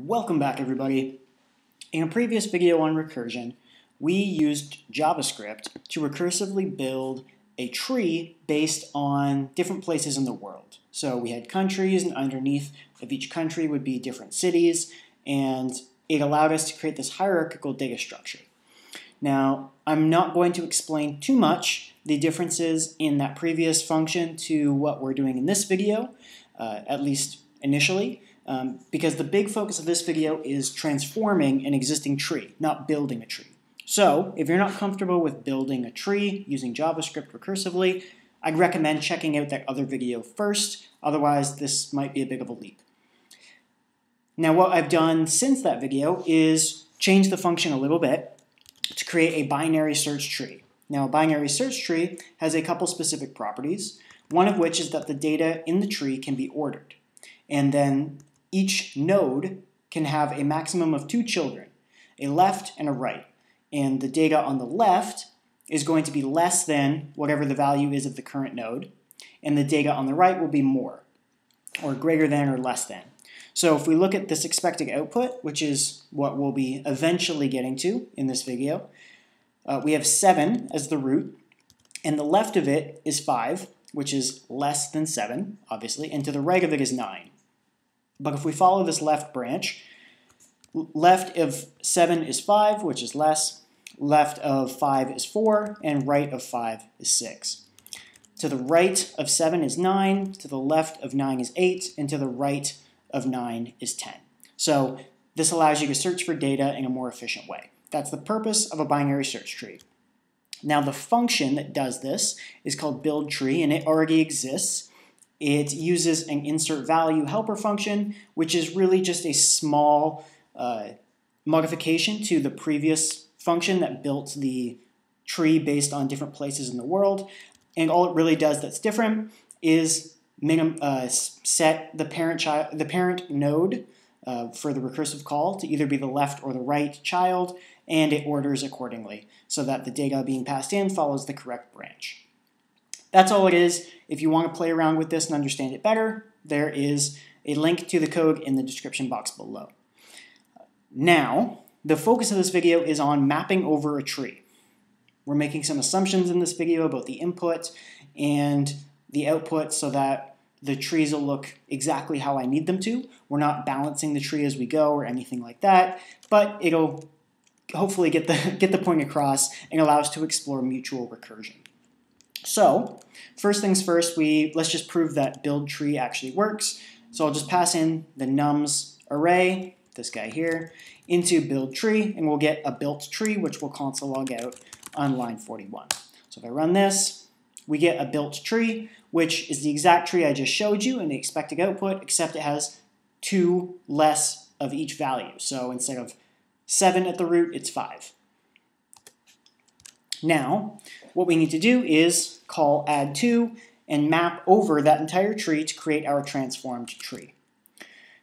Welcome back everybody. In a previous video on recursion, we used JavaScript to recursively build a tree based on different places in the world. So we had countries and underneath of each country would be different cities and it allowed us to create this hierarchical data structure. Now, I'm not going to explain too much the differences in that previous function to what we're doing in this video, uh, at least initially, um, because the big focus of this video is transforming an existing tree, not building a tree. So if you're not comfortable with building a tree using JavaScript recursively, I'd recommend checking out that other video first, otherwise this might be a big of a leap. Now what I've done since that video is change the function a little bit to create a binary search tree. Now a binary search tree has a couple specific properties, one of which is that the data in the tree can be ordered. And then each node can have a maximum of two children, a left and a right. And the data on the left is going to be less than whatever the value is of the current node, and the data on the right will be more, or greater than or less than. So if we look at this expected output, which is what we'll be eventually getting to in this video, uh, we have 7 as the root, and the left of it is 5, which is less than 7, obviously, and to the right of it is 9. But if we follow this left branch, left of 7 is 5, which is less, left of 5 is 4, and right of 5 is 6. To the right of 7 is 9, to the left of 9 is 8, and to the right of 9 is 10. So this allows you to search for data in a more efficient way. That's the purpose of a binary search tree. Now the function that does this is called build tree, and it already exists. It uses an insert value helper function, which is really just a small uh, modification to the previous function that built the tree based on different places in the world. And all it really does that's different is minim, uh, set the parent child, the parent node uh, for the recursive call to either be the left or the right child, and it orders accordingly so that the data being passed in follows the correct branch. That's all it is. If you want to play around with this and understand it better, there is a link to the code in the description box below. Now, the focus of this video is on mapping over a tree. We're making some assumptions in this video about the input and the output so that the trees will look exactly how I need them to. We're not balancing the tree as we go or anything like that, but it'll hopefully get the, get the point across and allow us to explore mutual recursion. So first things first, we let's just prove that build tree actually works. So I'll just pass in the nums array, this guy here, into build tree, and we'll get a built tree, which we'll console log out on line 41. So if I run this, we get a built tree, which is the exact tree I just showed you in the expected output, except it has two less of each value. So instead of 7 at the root, it's 5. Now, what we need to do is call add two and map over that entire tree to create our transformed tree.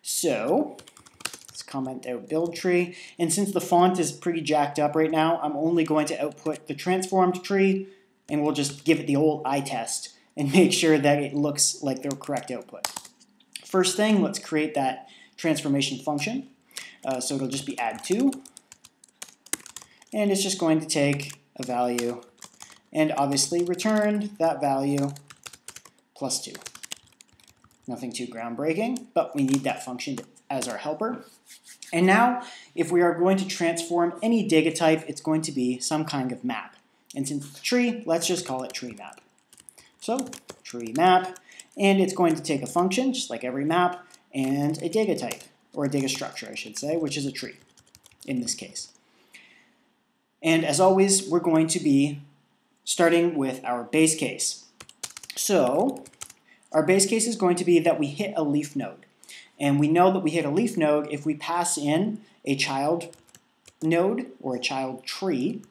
So let's comment out build tree. And since the font is pretty jacked up right now, I'm only going to output the transformed tree and we'll just give it the old eye test and make sure that it looks like the correct output. First thing, let's create that transformation function. Uh, so it'll just be add two. And it's just going to take a value and obviously returned that value plus 2. Nothing too groundbreaking, but we need that function as our helper. And now, if we are going to transform any data type, it's going to be some kind of map. And since tree, let's just call it tree map. So, tree map, and it's going to take a function, just like every map, and a data type, or a data structure, I should say, which is a tree in this case. And as always, we're going to be starting with our base case. So our base case is going to be that we hit a leaf node. And we know that we hit a leaf node if we pass in a child node or a child tree.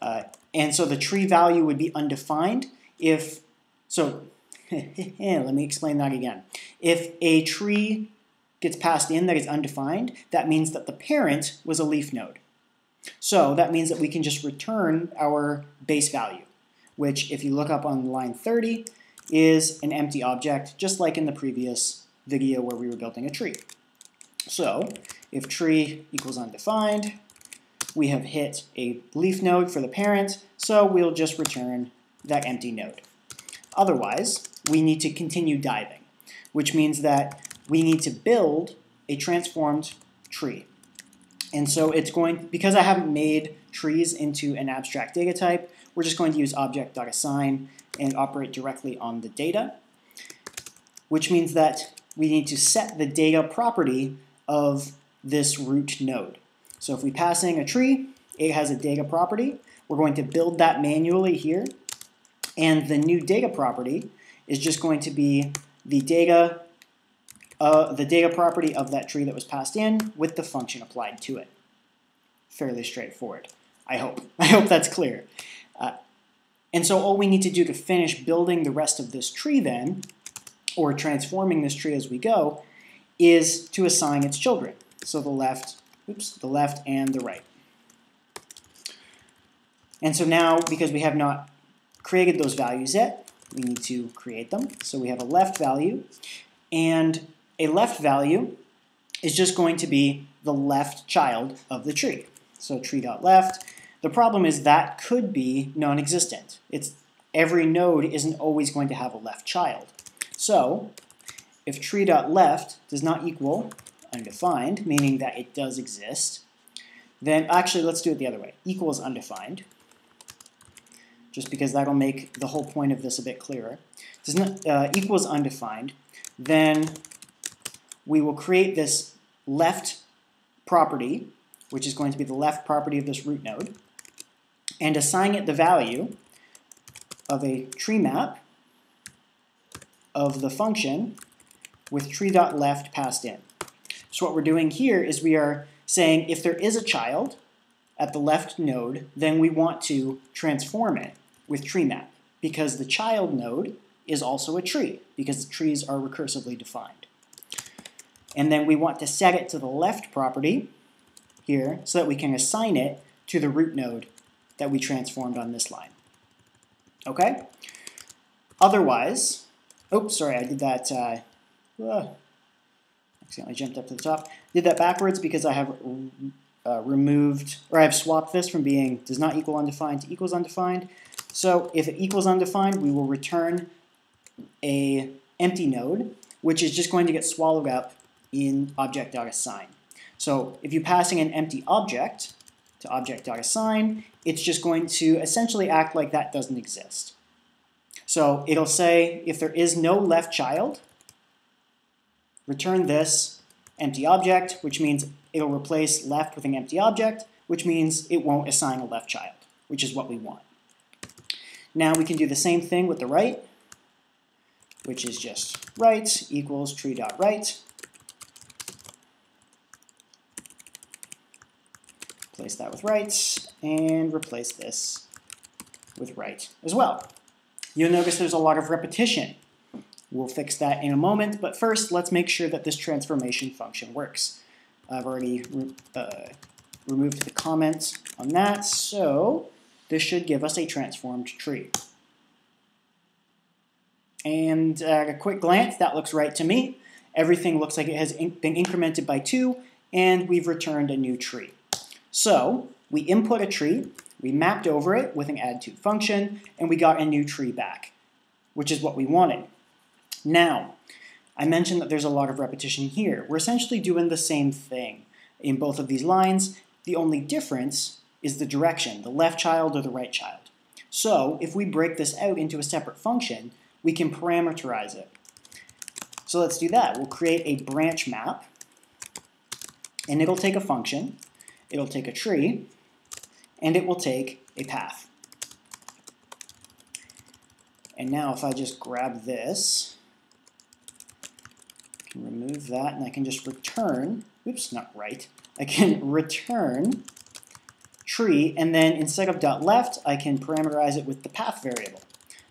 Uh, and so the tree value would be undefined if, so let me explain that again. If a tree gets passed in that is undefined, that means that the parent was a leaf node. So that means that we can just return our base value, which if you look up on line 30 is an empty object, just like in the previous video where we were building a tree. So if tree equals undefined, we have hit a leaf node for the parent, so we'll just return that empty node. Otherwise, we need to continue diving, which means that we need to build a transformed tree. And so it's going, because I haven't made trees into an abstract data type, we're just going to use object.assign and operate directly on the data, which means that we need to set the data property of this root node. So if we pass in a tree, it has a data property. We're going to build that manually here. And the new data property is just going to be the data, uh, the data property of that tree that was passed in with the function applied to it. Fairly straightforward. I hope. I hope that's clear. Uh, and so all we need to do to finish building the rest of this tree then, or transforming this tree as we go, is to assign its children. So the left, oops, the left and the right. And so now, because we have not created those values yet, we need to create them. So we have a left value, and a left value is just going to be the left child of the tree. So tree.left. The problem is that could be non-existent. It's every node isn't always going to have a left child. So if tree.left does not equal undefined, meaning that it does exist, then actually let's do it the other way. Equals undefined, just because that'll make the whole point of this a bit clearer. Does not uh, equals undefined, then we will create this left property, which is going to be the left property of this root node, and assign it the value of a tree map of the function with tree.left passed in. So what we're doing here is we are saying if there is a child at the left node, then we want to transform it with tree map because the child node is also a tree because trees are recursively defined. And then we want to set it to the left property here so that we can assign it to the root node that we transformed on this line. Okay? Otherwise, oh, sorry, I did that, uh, uh, accidentally jumped up to the top. Did that backwards because I have uh, removed, or I've swapped this from being does not equal undefined to equals undefined. So if it equals undefined, we will return a empty node, which is just going to get swallowed up in object.assign. So if you're passing an empty object to object.assign, it's just going to essentially act like that doesn't exist. So it'll say if there is no left child, return this empty object, which means it'll replace left with an empty object, which means it won't assign a left child, which is what we want. Now we can do the same thing with the right, which is just right equals tree.right. Replace that with right, and replace this with right as well. You'll notice there's a lot of repetition We'll fix that in a moment, but first let's make sure that this transformation function works. I've already re uh, removed the comments on that, so this should give us a transformed tree. And at a quick glance, that looks right to me. Everything looks like it has in been incremented by 2, and we've returned a new tree. So we input a tree, we mapped over it with an add two function, and we got a new tree back, which is what we wanted. Now, I mentioned that there's a lot of repetition here. We're essentially doing the same thing in both of these lines. The only difference is the direction, the left child or the right child. So if we break this out into a separate function, we can parameterize it. So let's do that. We'll create a branch map, and it'll take a function, it'll take a tree, and it will take a path. And now if I just grab this, I can remove that and I can just return, oops, not right, I can return tree and then instead of dot left I can parameterize it with the path variable.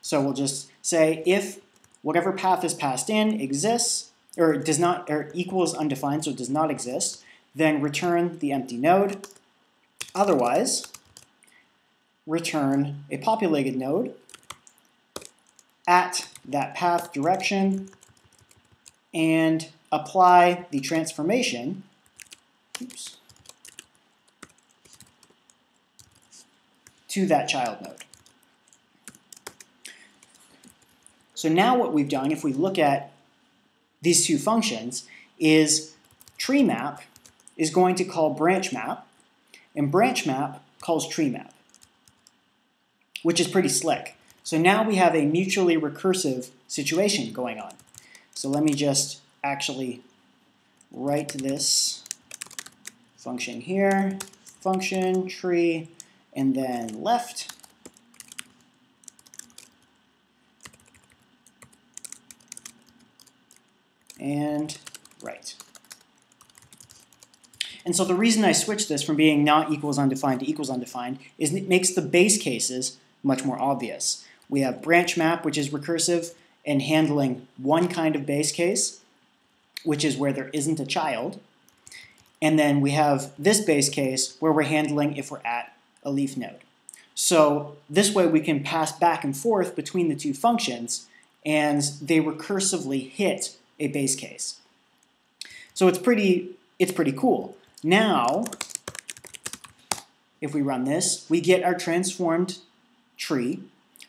So we'll just say if whatever path is passed in exists or does not or equals undefined so it does not exist then return the empty node otherwise return a populated node at that path direction and apply the transformation oops, to that child node. So now what we've done, if we look at these two functions, is tree map is going to call branch map, and branch map calls tree map, which is pretty slick. So now we have a mutually recursive situation going on. So let me just actually write this function here, function, tree, and then left. And right. And so the reason I switched this from being not equals undefined to equals undefined is it makes the base cases much more obvious. We have branch map, which is recursive and handling one kind of base case, which is where there isn't a child. And then we have this base case where we're handling if we're at a leaf node. So this way we can pass back and forth between the two functions and they recursively hit a base case. So it's pretty, it's pretty cool. Now, if we run this, we get our transformed tree.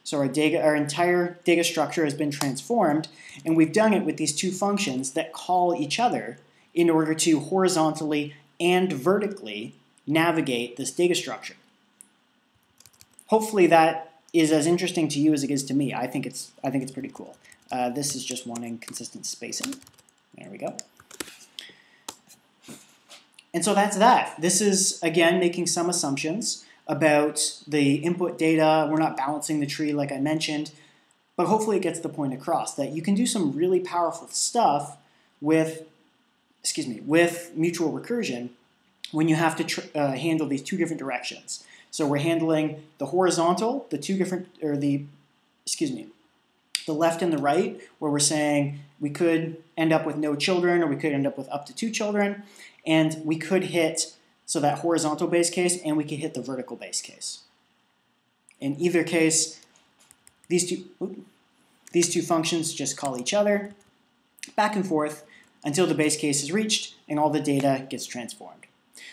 So our, data, our entire data structure has been transformed, and we've done it with these two functions that call each other in order to horizontally and vertically navigate this data structure. Hopefully that is as interesting to you as it is to me. I think it's, I think it's pretty cool. Uh, this is just wanting consistent spacing. There we go. And so that's that. This is, again, making some assumptions about the input data. We're not balancing the tree like I mentioned, but hopefully it gets the point across that you can do some really powerful stuff with, excuse me, with mutual recursion when you have to uh, handle these two different directions. So we're handling the horizontal, the two different, or the, excuse me, the left and the right, where we're saying we could end up with no children or we could end up with up to two children, and we could hit so that horizontal base case and we could hit the vertical base case. In either case, these two, these two functions just call each other back and forth until the base case is reached and all the data gets transformed.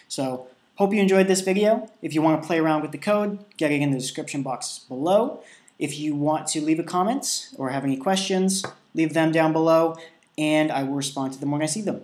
So hope you enjoyed this video. If you want to play around with the code, get it in the description box below. If you want to leave a comment or have any questions, leave them down below and I will respond to them when I see them.